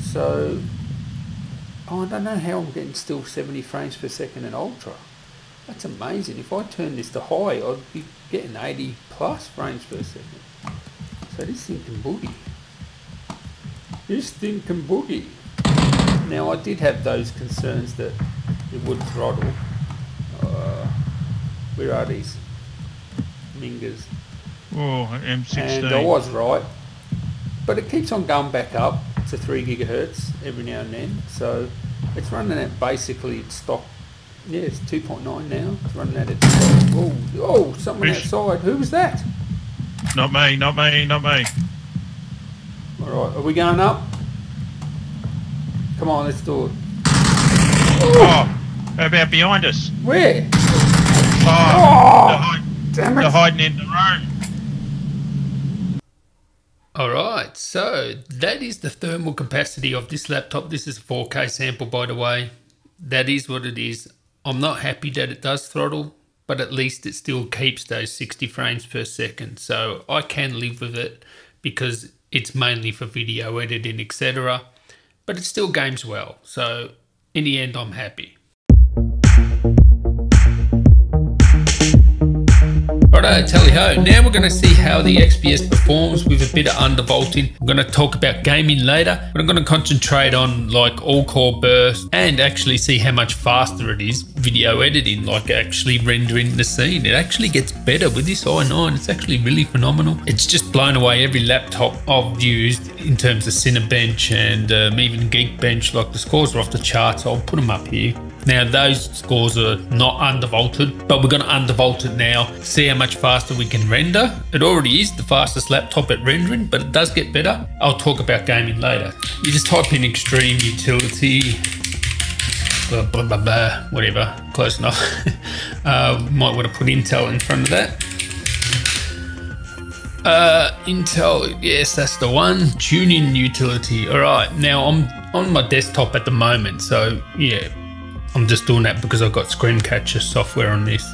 So oh, I don't know how I'm getting still 70 frames per second in ultra. That's amazing. If I turn this to high, I'd be getting 80 plus frames per second. So this thing can boogie. This thing can boogie. Now I did have those concerns that it would throttle. Uh, where are these? Mingers. Oh, M16. And I was right. But it keeps on going back up to 3 gigahertz every now and then. So it's running at basically stock. Yeah, it's 2.9 now. It's running at. Oh, oh, someone Fish. outside. Who was that? Not me, not me, not me. All right, are we going up? Come on, let's do it. Oh, how about behind us? Where? Oh, Oh, they're, hide- Damn they're hiding in the room. Alright, so that is the thermal capacity of this laptop. This is a 4K sample, by the way. That is what it is. I'm not happy that it does throttle, but at least it still keeps those 60 frames per second. So I can live with it because it's mainly for video editing, etc. But it still games well. So in the end, I'm happy. Righto, tally ho. Now we're going to see how the XPS performs with a bit of undervolting. I'm going to talk about gaming later, but I'm going to concentrate on like all core burst and actually see how much faster it is video editing, like actually rendering the scene. It actually gets better with this i9. It's actually really phenomenal. It's just blown away every laptop I've used in terms of Cinebench and um, even Geekbench. Like the scores are off the charts. I'll put them up here. Now those scores are not undervolted, but we're going to undervolt it now, see how much faster we can render. It already is the fastest laptop at rendering, but it does get better. I'll talk about gaming later. You just type in extreme utility, blah blah blah, blah whatever, close enough. uh, might want to put Intel in front of that. Uh, Intel, yes, that's the one. Tuning utility. All right, now I'm on my desktop at the moment, so yeah, I'm just doing that because I've got Screencatcher software on this.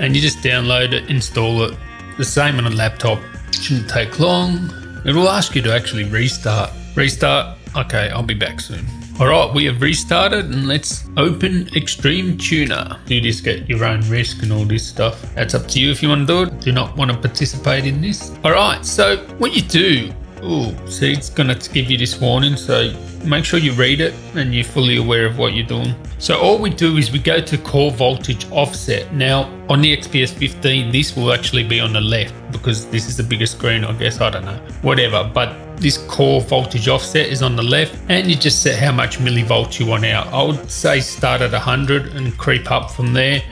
And you just download it, install it. The same on a laptop. Shouldn't take long. It will ask you to actually restart. Restart. Okay, I'll be back soon. Alright, we have restarted and let's open Extreme Tuner. Do this at your own risk and all this stuff. That's up to you if you want to do it. Do not want to participate in this. Alright, so what you do Oh, see, it's to give you this warning, so make sure you read it and you're fully aware of what you're doing. So all we do is we go to core voltage offset. Now, on the XPS 15, this will actually be on the left because this is the bigger screen, I guess, I don't know, whatever. But this core voltage offset is on the left and you just set how much millivolts you want out. I would say start at 100 and creep up from there.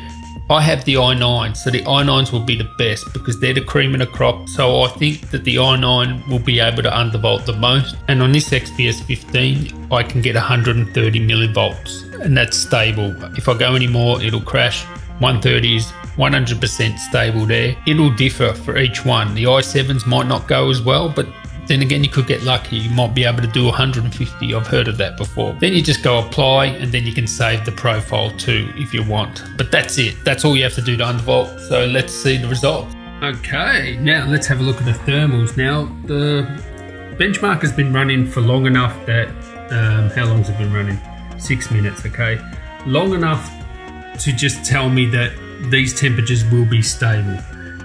I have the i9, so the i9s will be the best because they're the cream of the crop. So I think that the i9 will be able to undervolt the most. And on this XPS 15, I can get 130 millivolts, and that's stable. If I go any more, it'll crash. 130 is 100% stable there. It'll differ for each one. The i7s might not go as well, but then again, you could get lucky. You might be able to do 150. I've heard of that before. Then you just go apply and then you can save the profile too if you want. But that's it. That's all you have to do to undervolt. So let's see the results. Okay, now let's have a look at the thermals. Now, the benchmark has been running for long enough that, um, how long has it been running? Six minutes, okay? Long enough to just tell me that these temperatures will be stable.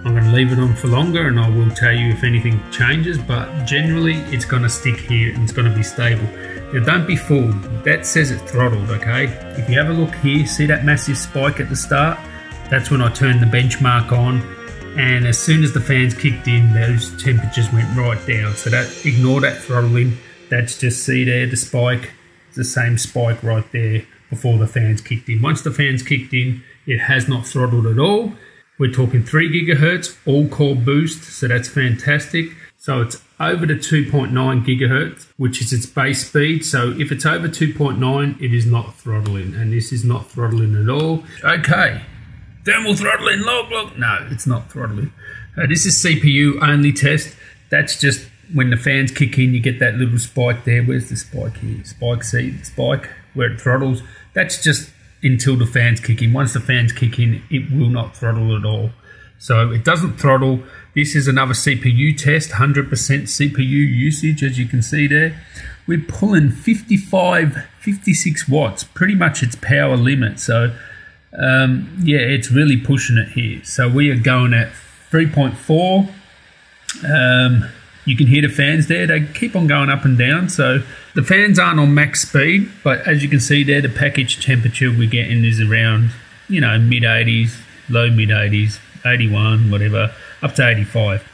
I'm going to leave it on for longer and I will tell you if anything changes, but generally it's going to stick here and it's going to be stable. Now don't be fooled, that says it's throttled, okay? If you have a look here, see that massive spike at the start? That's when I turned the benchmark on and as soon as the fans kicked in, those temperatures went right down. So that ignore that throttling, that's just see there, the spike, it's the same spike right there before the fans kicked in. Once the fans kicked in, it has not throttled at all. We're talking 3 gigahertz, all core boost, so that's fantastic. So it's over the 2.9 gigahertz, which is its base speed. So if it's over 2.9, it is not throttling, and this is not throttling at all. Okay, thermal throttling, log log. No, it's not throttling. Uh, this is CPU only test. That's just when the fans kick in, you get that little spike there. Where's the spike here? Spike, see spike where it throttles. That's just until the fans kick in. Once the fans kick in, it will not throttle at all. So it doesn't throttle. This is another CPU test, 100% CPU usage, as you can see there. We're pulling 55, 56 watts, pretty much its power limit. So um, yeah, it's really pushing it here. So we are going at 3.4. Um, you can hear the fans there, they keep on going up and down. So the fans aren't on max speed, but as you can see there, the package temperature we're getting is around, you know, mid 80s, low mid 80s, 81, whatever, up to 85.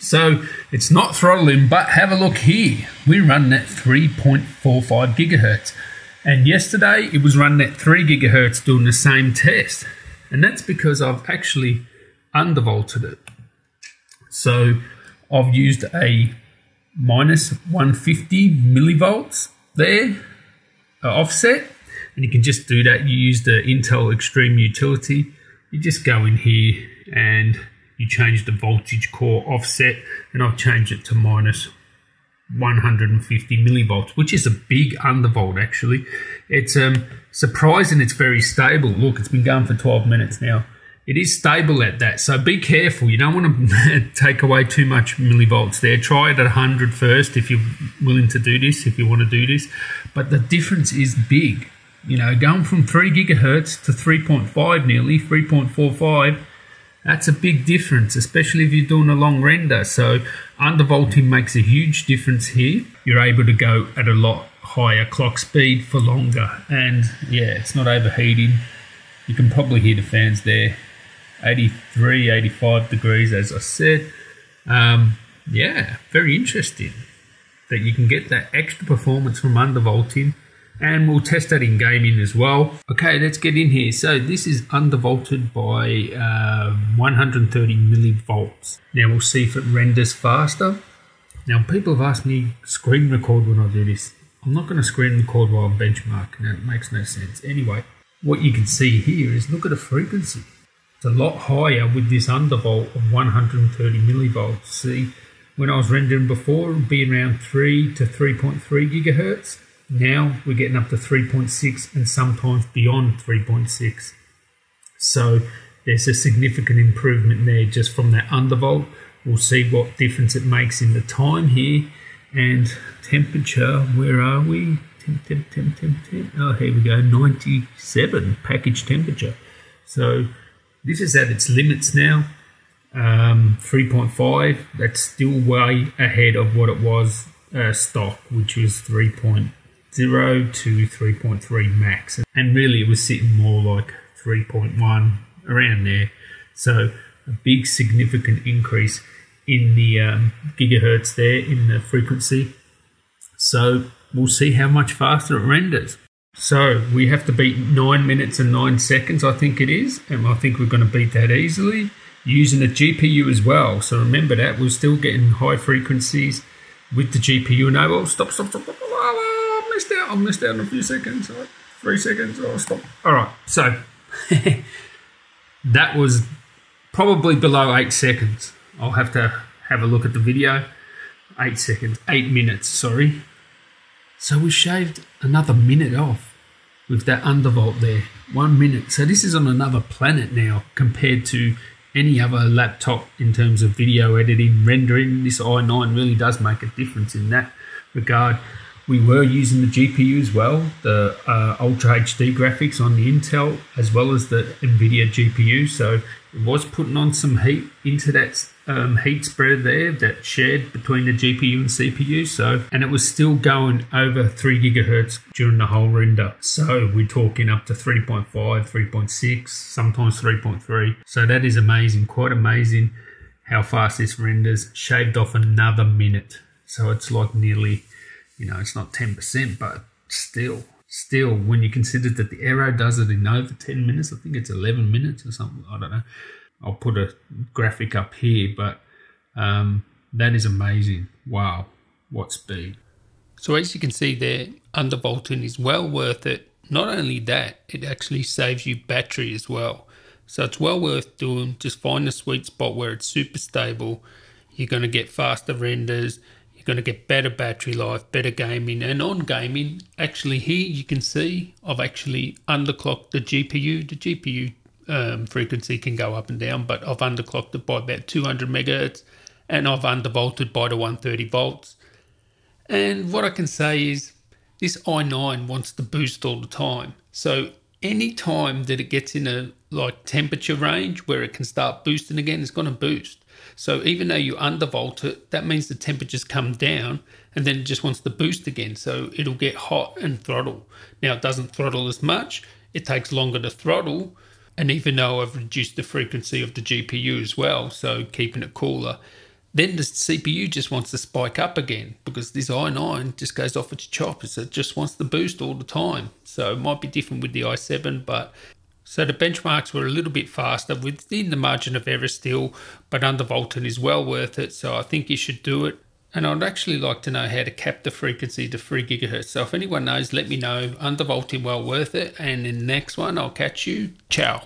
So it's not throttling, but have a look here. We're running at 3.45 gigahertz. And yesterday it was running at 3 gigahertz doing the same test. And that's because I've actually undervolted it. So I've used a minus 150 millivolts there uh, offset. And you can just do that. You use the Intel Extreme Utility. You just go in here and you change the voltage core offset. And I've changed it to minus 150 millivolts, which is a big undervolt actually. It's um, surprising it's very stable. Look, it's been going for 12 minutes now. It is stable at that, so be careful. You don't want to take away too much millivolts there. Try it at 100 first if you're willing to do this, if you want to do this. But the difference is big. You know, going from 3 gigahertz to 3.5 nearly, 3.45 that's a big difference, especially if you're doing a long render. So undervolting makes a huge difference here. You're able to go at a lot higher clock speed for longer. And yeah, it's not overheating. You can probably hear the fans there. 83, 85 degrees, as I said. Um, yeah, very interesting that you can get that extra performance from undervolting and we'll test that in gaming as well. Okay, let's get in here. So this is undervolted by uh, 130 millivolts. Now we'll see if it renders faster. Now people have asked me screen record when I do this. I'm not going to screen record while I'm benchmarking. That makes no sense. Anyway, what you can see here is look at the frequency. It's a lot higher with this undervolt of 130 millivolts. See, when I was rendering before, it would be around 3 to 3.3 gigahertz now we're getting up to 3.6 and sometimes beyond 3.6. So there's a significant improvement there just from that undervolt. We'll see what difference it makes in the time here. And temperature, where are we? Temp, temp, temp, temp, temp. Oh, here we go, 97 package temperature. So this is at its limits now. Um, 3.5, that's still way ahead of what it was uh, stock, which was 3. to 3.3 max. And really, it was sitting more like 3.1 around there. So, a big significant increase in the um, gigahertz there in the frequency. So, we'll see how much faster it renders. So, we have to beat 9 minutes and 9 seconds, I think it is. And I think we're going to beat that easily using a GPU as well. So, remember that we're still getting high frequencies with the GPU enabled. Oh, stop, stop, stop. stop oh, missed out. I missed out in a few seconds. Three seconds. Oh, stop. All right. So that was probably below eight seconds. I'll have to have a look at the video. Eight seconds. Eight minutes. Sorry. So we shaved another minute off with that undervolt there. One minute. So this is on another planet now compared to any other laptop in terms of video editing, rendering. This i9 really does make a difference in that regard. We were using the GPU as well, the uh, Ultra HD graphics on the Intel, as well as the NVIDIA GPU. So it was putting on some heat into that um, heat spreader there that shared between the GPU and CPU. So, and it was still going over 3 gigahertz during the whole render. So we're talking up to 3.5, 3.6, sometimes 3.3. So that is amazing, quite amazing how fast this renders. Shaved off another minute. So it's like nearly you know, it's not 10%, but still, still, when you consider that the Aero does it in over 10 minutes, I think it's 11 minutes or something, I don't know. I'll put a graphic up here, but um, that is amazing. Wow, what speed. So as you can see there, undervolting is well worth it. Not only that, it actually saves you battery as well. So it's well worth doing. Just find the sweet spot where it's super stable. You're going to get faster renders You're going to get better battery life, better gaming. And on gaming, actually here you can see I've actually underclocked the GPU. The GPU um, frequency can go up and down, but I've underclocked it by about 200 megahertz and I've undervolted by the 130 volts. And what I can say is this i9 wants to boost all the time. So any time that it gets in a like temperature range where it can start boosting again, it's going to boost. So even though you undervolt it, that means the temperatures come down and then it just wants to boost again. So it'll get hot and throttle. Now it doesn't throttle as much. It takes longer to throttle. And even though I've reduced the frequency of the GPU as well, so keeping it cooler, then the CPU just wants to spike up again because this i9 just goes off its choppers. It just wants to boost all the time. So it might be different with the i7, but so the benchmarks were a little bit faster within the margin of error still, but undervolting is well worth it. So I think you should do it. And I'd actually like to know how to cap the frequency to 3 gigahertz. So if anyone knows, let me know. Undervolting well worth it. And in the next one, I'll catch you. Ciao.